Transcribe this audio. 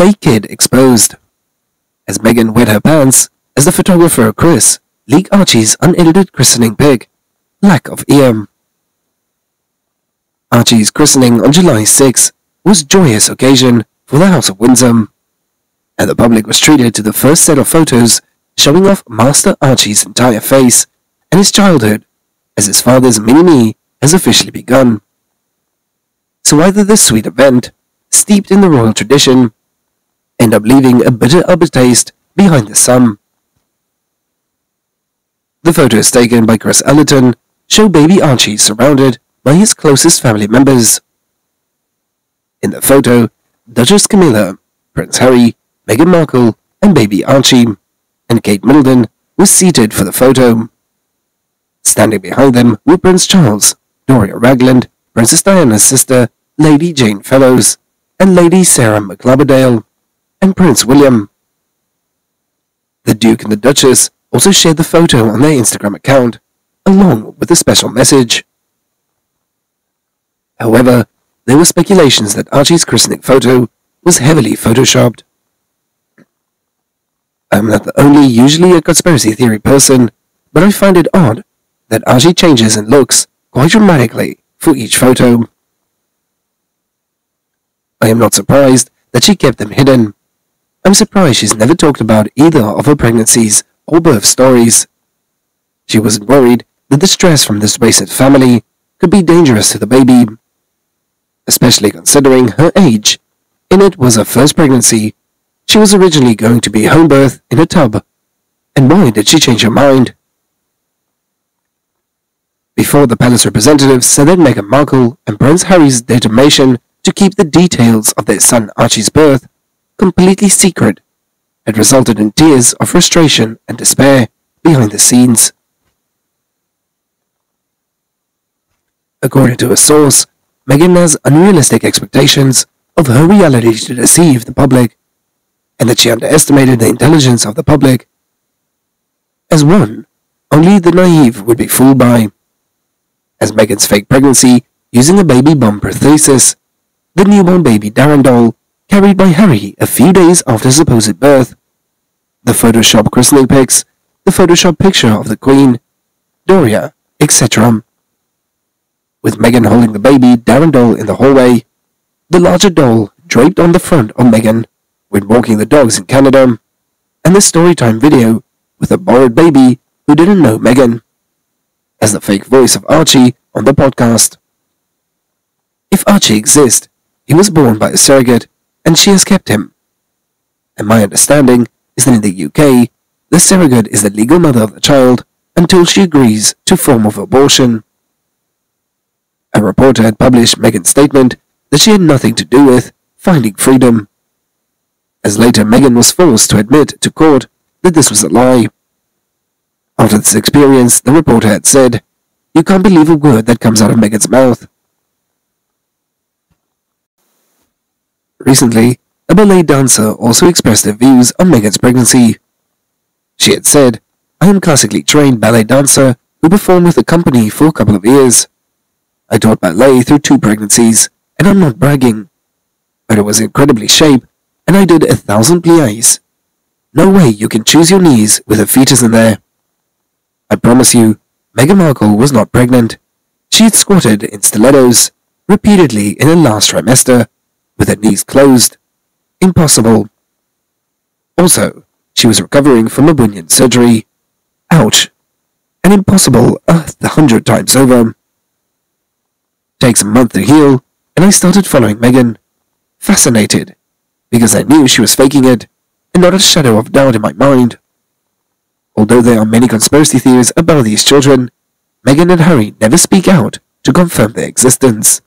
fake kid exposed. As Meghan wet her pants, as the photographer Chris leaked Archie's unedited christening pic, lack of EM. Archie's christening on July 6 was a joyous occasion for the House of Windsor, and the public was treated to the first set of photos showing off Master Archie's entire face and his childhood, as his father's mini-me has officially begun. So either this sweet event, steeped in the royal tradition, end up leaving a bitter aftertaste behind the sun. The photos taken by Chris Allerton show baby Archie surrounded by his closest family members. In the photo, Duchess Camilla, Prince Harry, Meghan Markle, and baby Archie, and Kate Middleton was seated for the photo. Standing behind them were Prince Charles, Doria Ragland, Princess Diana's sister, Lady Jane Fellowes, and Lady Sarah McCorquodale, and Prince William. The Duke and the Duchess also shared the photo on their Instagram account, along with a special message. However, there were speculations that Archie's christening photo was heavily photoshopped. I'm not the only usually a conspiracy theory person, but I find it odd that Archie changes in looks quite dramatically for each photo. I am not surprised that she kept them hidden. I'm surprised she's never talked about either of her pregnancies or birth stories. She wasn't worried that the stress from this wasted family could be dangerous to the baby, especially considering her age. In it was her first pregnancy. She was originally going to be home birth in a tub. And why did she change her mind? Before the palace representatives said that Meghan Markle and Prince Harry's determination to keep the details of their son Archie's birth completely secret had resulted in tears of frustration and despair behind the scenes. According to a source, Meghan has unrealistic expectations of her reality to deceive the public, and that she underestimated the intelligence of the public. As one, only the naive would be fooled by. As Meghan's fake pregnancy using a baby bumper thesis, the newborn baby Darren doll carried by Harry a few days after supposed birth, the Photoshop christening pics, the Photoshop picture of the Queen, Doria, etc. With Meghan holding the baby Darren doll in the hallway, the larger doll draped on the front of Meghan when walking the dogs in Canada, and the storytime video with a borrowed baby who didn't know Meghan, as the fake voice of Archie on the podcast. If Archie exists, he was born by a surrogate, and she has kept him. And my understanding is that in the UK, the surrogate is the legal mother of the child until she agrees to form of abortion. A reporter had published Meghan's statement that she had nothing to do with finding freedom. As later Meghan was forced to admit to court that this was a lie. After this experience, the reporter had said, You can't believe a word that comes out of Meghan's mouth. Recently, a ballet dancer also expressed her views on Meghan's pregnancy. She had said, I am classically trained ballet dancer who performed with the company for a couple of years. I taught ballet through two pregnancies, and I'm not bragging. But it was incredibly shape, and I did a thousand plies. No way you can choose your knees with a fetus in there. I promise you, Meghan Markle was not pregnant. She had squatted in stilettos repeatedly in her last trimester with her knees closed. Impossible. Also, she was recovering from a bunion surgery. Ouch. And impossible earth a hundred times over. Takes a month to heal, and I started following Meghan, Fascinated, because I knew she was faking it, and not a shadow of doubt in my mind. Although there are many conspiracy theories about these children, Meghan and Harry never speak out to confirm their existence.